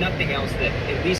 nothing else that at least